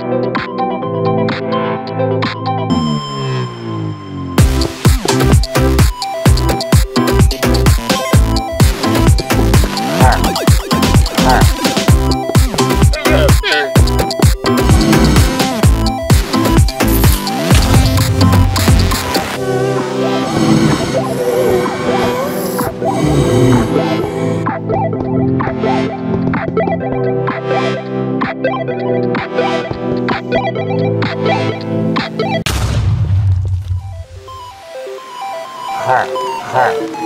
Thank you. Heart, heart.